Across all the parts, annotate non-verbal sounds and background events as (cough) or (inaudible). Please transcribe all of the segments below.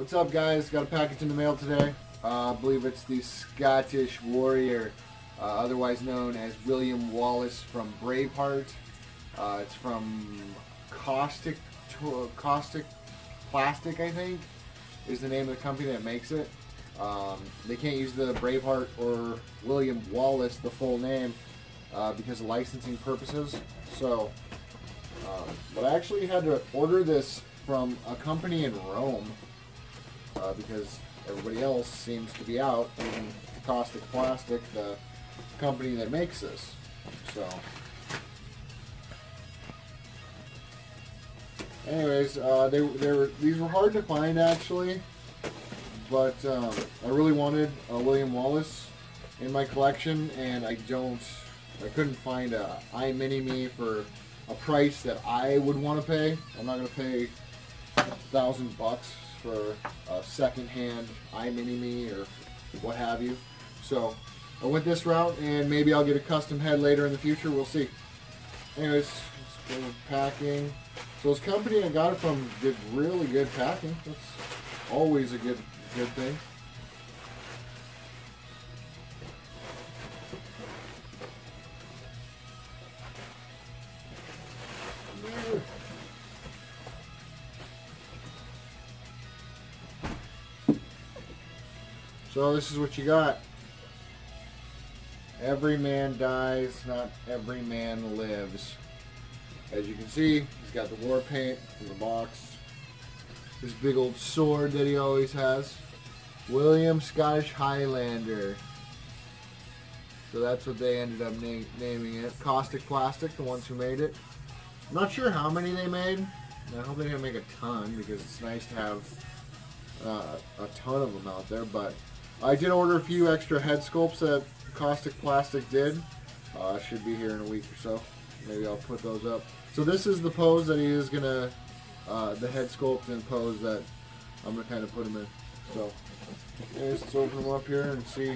What's up, guys? Got a package in the mail today. Uh, I believe it's the Scottish Warrior, uh, otherwise known as William Wallace from Braveheart. Uh, it's from Kaustic, Kaustic Plastik, I think, is the name of the company that makes it. Um, they can't use the Braveheart or William Wallace, the full name, uh, because of licensing purposes. So, uh, but I actually had to order this from a company in Rome uh, because everybody else seems to be out using Kaustic Plastik, the company that makes this. So, anyways, uh, they, they were, these were hard to find actually, but um, I really wanted a William Wallace in my collection, and I don't, I couldn't find a i mini Me for a price that I would want to pay. I'm not to pay a thousand bucks for a second-hand iMini Me or what have you. So I went this route, and maybe I'll get a custom head later in the future. We'll see. Anyways, let's go packing. So this company I got it from did really good packing. That's always a good good thing. So this is what you got. Every man dies, not every man lives. As you can see, he's got the war paint in the box. This big old sword that he always has. William Scottish Highlander. So that's what they ended up na naming it. Kaustic Plastik, the ones who made it. I'm not sure how many they made. I hope they didn't make a ton because it's nice to have uh, a ton of them out there. But I did order a few extra head sculpts that Kaustic Plastik did. Uh, should be here in a week or so. Maybe I'll put those up. So this is the pose that he is gonna, uh, the head sculpt and pose that I'm gonna kind of put him in. So, let's open them up here and see.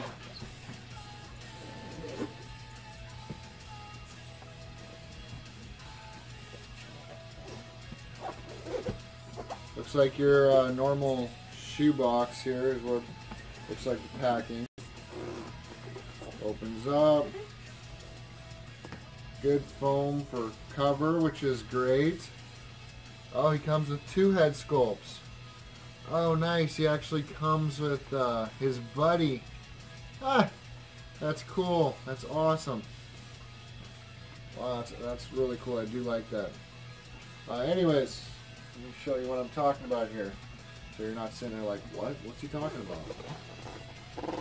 Looks like your uh, normal shoe box here is what looks like the packing. Opens up. Good foam for cover, which is great. Oh, he comes with two head sculpts. Oh, nice. He actually comes with uh, his buddy. Ah, that's cool. That's awesome. Wow, that's, that's really cool. I do like that. Uh, anyways, let me show you what I'm talking about here. So you're not sitting there like, what? What's he talking about?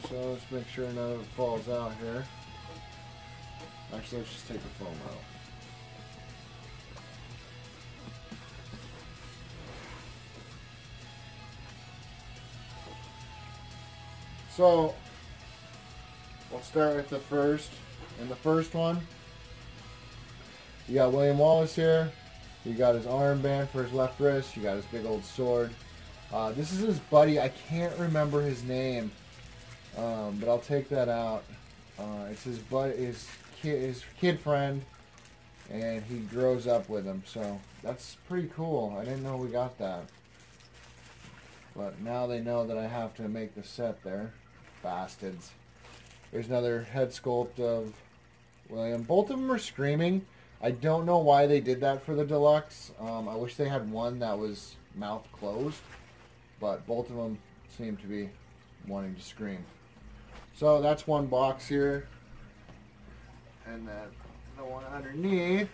So let's make sure none of it falls out here. Actually, let's just take the foam out. So, we'll start with the first. And the first one, you got William Wallace here. You got his armband for his left wrist. You got his big old sword. Uh, this is his buddy. I can't remember his name, um, but I'll take that out. Uh, it's his his kid, his kid friend, and he grows up with him. So that's pretty cool. I didn't know we got that, but now they know that I have to make the set there. Bastards. There's another head sculpt of William. Both of them are screaming. I don't know why they did that for the deluxe. Um, I wish they had one that was mouth closed, but both of them seem to be wanting to scream. So that's one box here. And then the one underneath.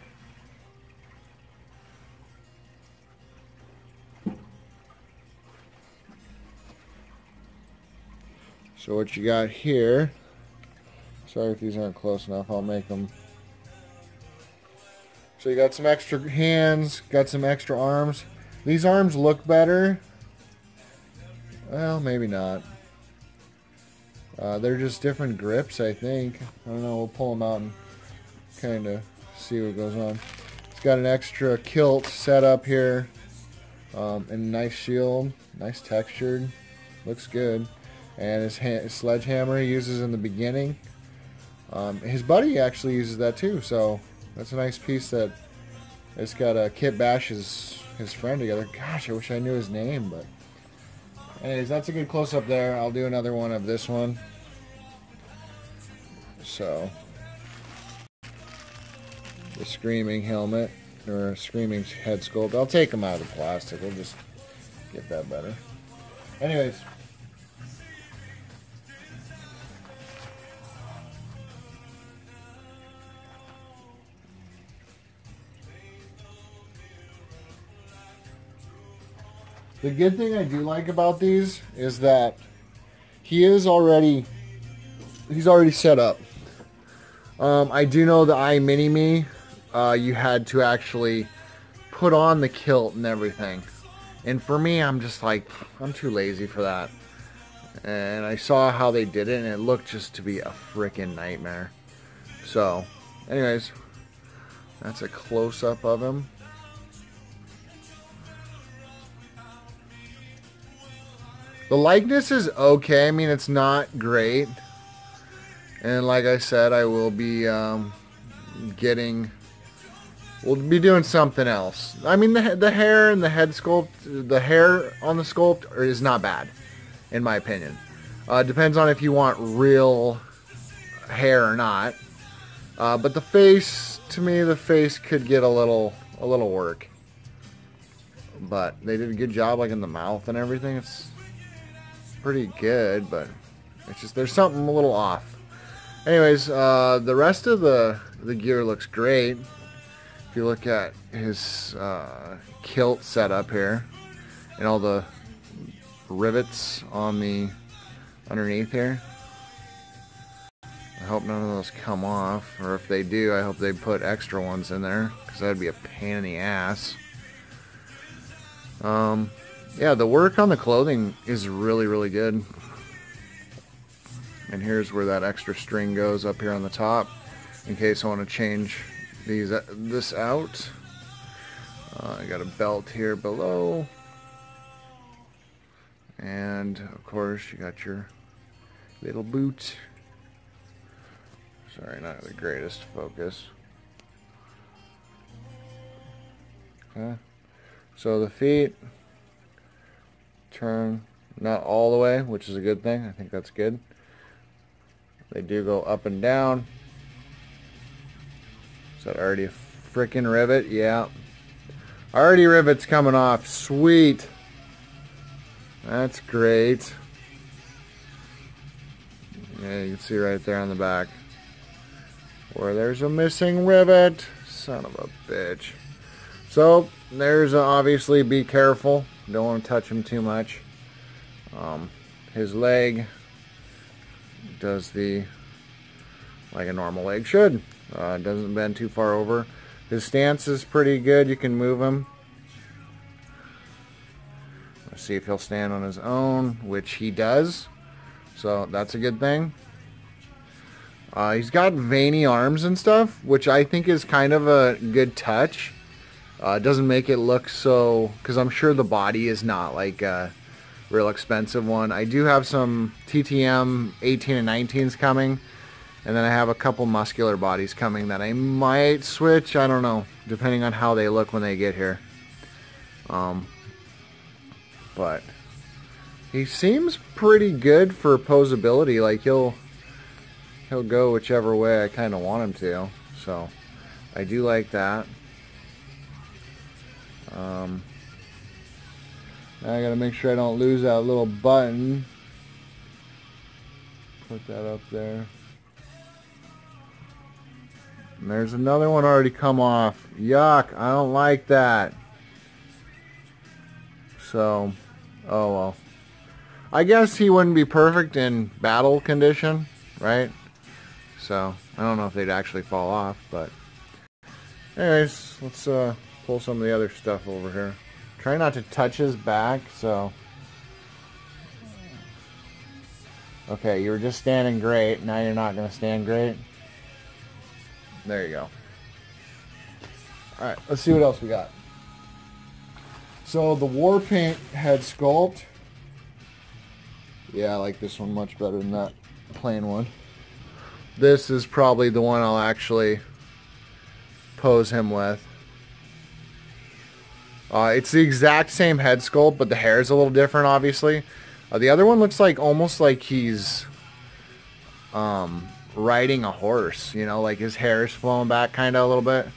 So what you got here, sorry if these aren't close enough, I'll make them. So you got some extra hands, got some extra arms. These arms look better. Well, maybe not. Uh, they're just different grips, I think. I don't know, we'll pull them out and kind of see what goes on. It's got an extra kilt set up here. Um, and nice shield, nice textured, looks good. And his, his sledgehammer he uses in the beginning. Um, his buddy actually uses that too, so that's a nice piece that it's got a Kit Bash his, his friend together. Gosh, I wish I knew his name, but Anyways, that's a good close-up there. I'll do another one of this one. So, the Screaming helmet, or Screaming head sculpt. I'll take them out of the plastic. We'll just get that better. Anyways. The good thing I do like about these is that he is already he's already set up. Um, I do know the i Mini Me, uh, you had to actually put on the kilt and everything. And for me, I'm just like, I'm too lazy for that. And I saw how they did it, and it looked just to be a freaking nightmare. So, anyways, that's a close-up of him. The likeness is okay. I mean, it's not great. And like I said, I will be um, getting... We'll be doing something else. I mean, the, the hair and the head sculpt, the hair on the sculpt is not bad, in my opinion. Uh, depends on if you want real hair or not. Uh, but the face, to me, the face could get a little, a little work. But they did a good job, like in the mouth and everything. It's pretty good, but it's just there's something a little off. Anyways, uh, the rest of the the gear looks great. If you look at his uh, kilt setup here and all the rivets on the underneath here. I hope none of those come off, or if they do, I hope they put extra ones in there, because that'd be a pain in the ass. Um, yeah, the work on the clothing is really, really good. And here's where that extra string goes up here on the top, in case I want to change these uh, this out. Uh, I got a belt here below. And, of course, you got your little boot. Sorry, not the greatest focus. Okay. So the feet turn not all the way, which is a good thing. I think that's good. They do go up and down. Is that already a freaking rivet? Yeah. Already rivets coming off. Sweet. That's great. Yeah, you can see right there on the back. Where there's a missing rivet. Son of a bitch. So, there's obviously be careful. Don't want to touch him too much. Um, his leg does the like a normal leg should. Uh, doesn't bend too far over. His stance is pretty good. You can move him. Let's see if he'll stand on his own, which he does. So that's a good thing. Uh, he's got veiny arms and stuff, which I think is kind of a good touch. Uh, doesn't make it look so, because I'm sure the body is not like a real expensive one. I do have some TTM 18 and 19s coming, and then I have a couple muscular bodies coming that I might switch. I don't know, depending on how they look when they get here. Um, but he seems pretty good for posability. Like he'll he'll go whichever way I kind of want him to. So I do like that. Um, I gotta make sure I don't lose that little button. Put that up there. And there's another one already come off. Yuck, I don't like that. So, oh well. I guess he wouldn't be perfect in battle condition, right? So, I don't know if they'd actually fall off, but... Anyways, let's uh, pull some of the other stuff over here. Try not to touch his back, so... Okay, you were just standing great. Now you're not going to stand great. There you go. Alright, let's see what else we got. So the war paint head sculpt. Yeah, I like this one much better than that plain one. This is probably the one I'll actually pose him with. Uh, it's the exact same head sculpt, but the hair is a little different, obviously. Uh, the other one looks like almost like he's um, riding a horse, you know, like his hair is flowing back kind of a little bit.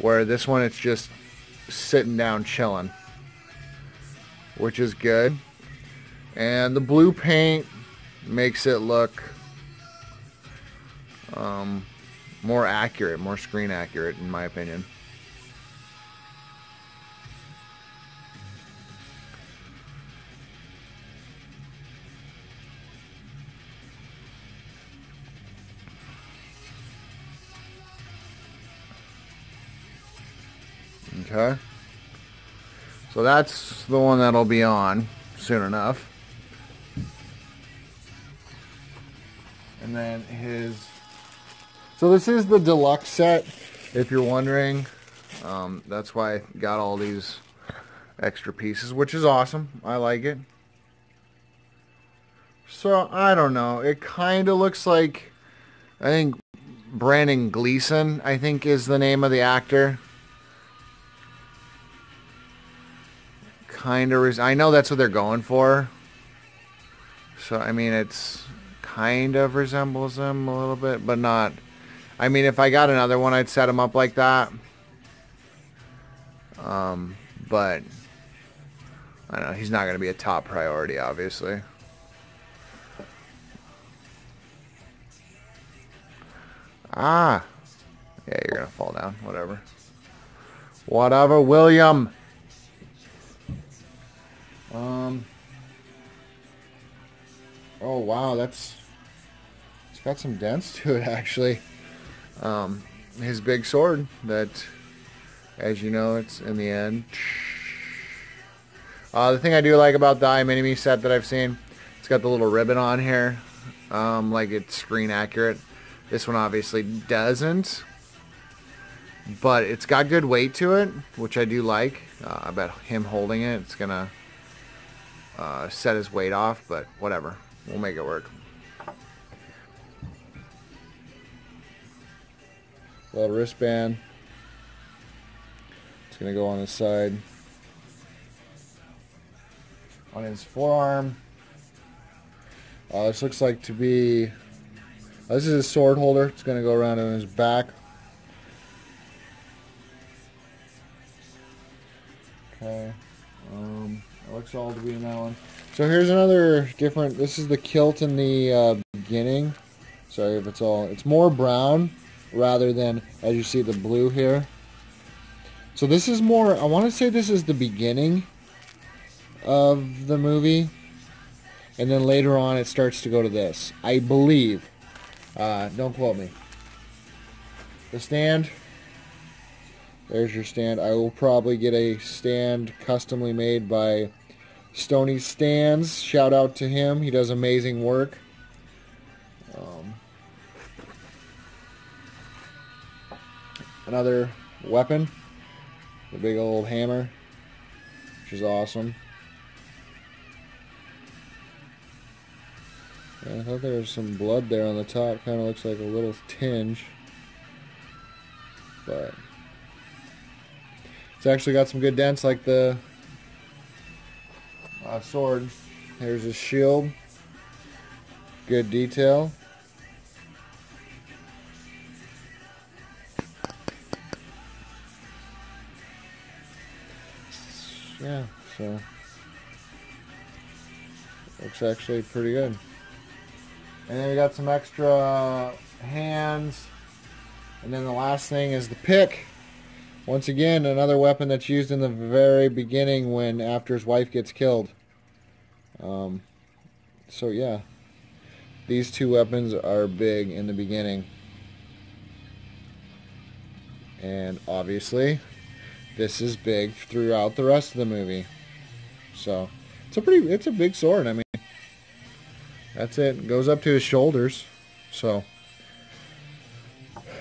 Where this one, it's just sitting down chilling, which is good. And the blue paint makes it look um, more accurate, more screen accurate in my opinion. Okay. So that's the one that'll be on soon enough. And then his... So this is the deluxe set, if you're wondering. Um, that's why I got all these extra pieces, which is awesome. I like it. So, I don't know. It kind of looks like, I think Brendan Gleeson, I think is the name of the actor. Kind of... I know that's what they're going for. So, I mean, it's kind of resembles them a little bit, but not... I mean, if I got another one, I'd set him up like that. Um, but... I don't know, he's not going to be a top priority, obviously. Ah! Yeah, you're going to fall down. Whatever. Whatever, William! Oh wow, that's it's got some dents (laughs) to it actually. Um, his big sword that, as you know, it's in the end. Uh, the thing I do like about the I Mini set that I've seen, it's got the little ribbon on here, um, like it's screen accurate. This one obviously doesn't, but it's got good weight to it, which I do like. Uh, I bet him holding it, it's gonna uh, set his weight off, but whatever. We'll make it work. Little wristband. It's going to go on his side. On his forearm. Uh, this looks like to be... Uh, this is a sword holder. It's going to go around on his back. Okay. Um, looks all to be in that one. So here's another different, this is the kilt in the uh, beginning. Sorry if it's all, it's more brown rather than, as you see, the blue here. So this is more, I want to say this is the beginning of the movie. And then later on it starts to go to this. I believe. Uh, don't quote me. The stand there's your stand. I will probably get a stand customly made by Stony Stands. Shout out to him. He does amazing work. Um, another weapon. The big old hammer. Which is awesome. I thought there was some blood there on the top. Kind of looks like a little tinge. But... It's actually got some good dents like the uh, sword. Here's his shield. Good detail. Yeah, so looks actually pretty good. And then we got some extra hands. And then the last thing is the pick. Once again, another weapon that's used in the very beginning when after his wife gets killed. Um, so yeah, these two weapons are big in the beginning. And obviously, this is big throughout the rest of the movie. So, it's a pretty, it's a big sword. I mean, that's it. it goes up to his shoulders. So,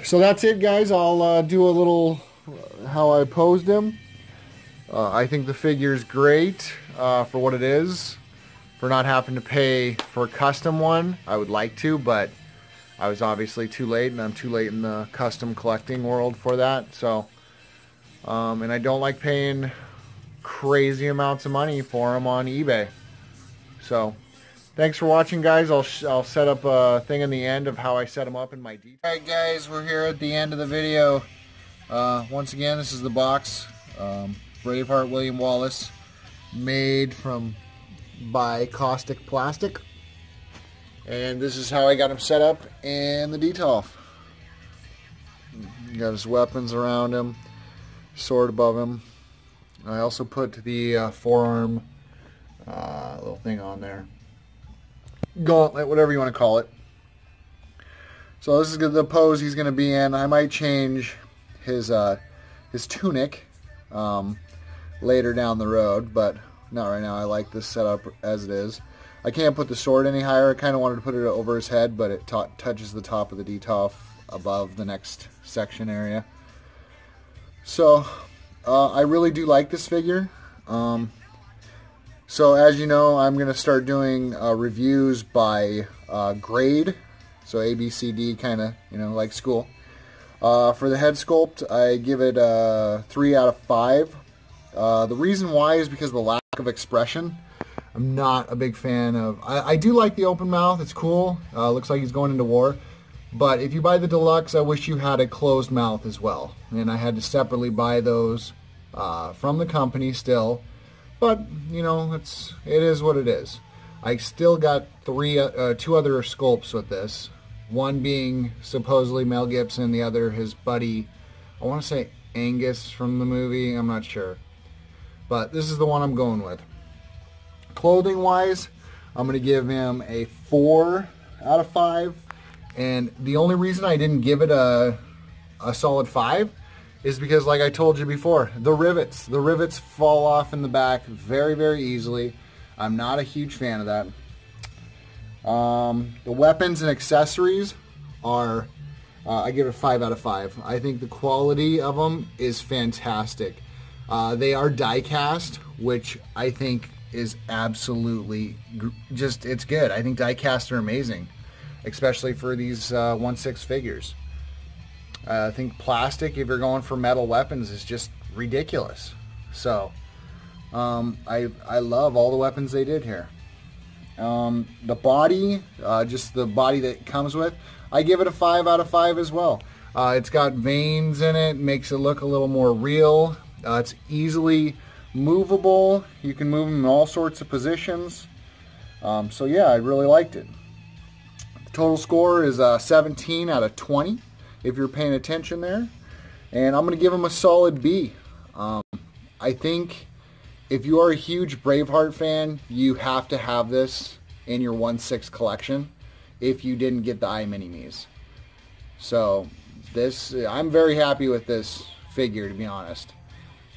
so that's it, guys. I'll uh, do a little how I posed him. Uh, I think the figure is great uh, for what it is. For not having to pay for a custom one. I would like to, but I was obviously too late, and I'm too late in the custom collecting world for that. So, um, and I don't like paying crazy amounts of money for them on eBay. So, thanks for watching, guys. I'll, I'll set up a thing in the end of how I set them up in my detail. Alright, guys, we're here at the end of the video. Uh, once again, this is the box. Um, Braveheart William Wallace, made from by Kaustic Plastik. And this is how I got him set up in the detail. Got his weapons around him, sword above him. I also put the uh, forearm uh, little thing on there. Gauntlet, whatever you want to call it. So this is the pose he's going to be in. I might change his uh, his tunic um, later down the road, but not right now. I like this setup as it is. I can't put the sword any higher. I kind of wanted to put it over his head, but it touches the top of the detail above the next section area. So, uh, I really do like this figure. Um, so as you know, I'm going to start doing uh, reviews by uh, grade. So A, B, C, D, kind of, you know, like school. Uh, for the head sculpt, I give it a 3 out of 5. Uh, the reason why is because the the of expression. I'm not a big fan of... I, I do like the open mouth. It's cool. Uh, looks like he's going into war. But if you buy the deluxe, I wish you had a closed mouth as well. And I had to separately buy those uh, from the company still. But, you know, it's, it is what it is. I still got three, uh, two other sculpts with this. One being supposedly Mel Gibson, the other his buddy, I want to say Angus from the movie, I'm not sure. But this is the one I'm going with. Clothing wise, I'm going to give him a 4 out of 5. And the only reason I didn't give it a, a solid 5 is because, like I told you before, the rivets. The rivets fall off in the back very, very easily. I'm not a huge fan of that. Um, the weapons and accessories are, uh, I give it a 5 out of 5. I think the quality of them is fantastic. Uh, they are die cast, which I think is absolutely just, it's good. I think die casts are amazing, especially for these uh, 1-6 figures. Uh, I think plastic, if you're going for metal weapons, is just ridiculous. So, um, I, I love all the weapons they did here. Um, the body, uh, just the body that comes with, I give it a 5 out of 5 as well. Uh, it's got veins in it, makes it look a little more real. Uh, it's easily movable. You can move them in all sorts of positions. Um, so yeah, I really liked it. The total score is uh, 17 out of 20, if you're paying attention there. And I'm going to give them a solid B. Um, I think if you are a huge Braveheart fan, you have to have this in your 1-6 collection if you didn't get the iMini-Me's. So this, I'm very happy with this figure to be honest.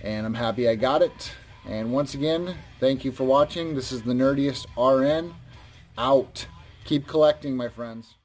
And I'm happy I got it. And once again, thank you for watching. This is the Nerdiest RN out. Keep collecting, my friends.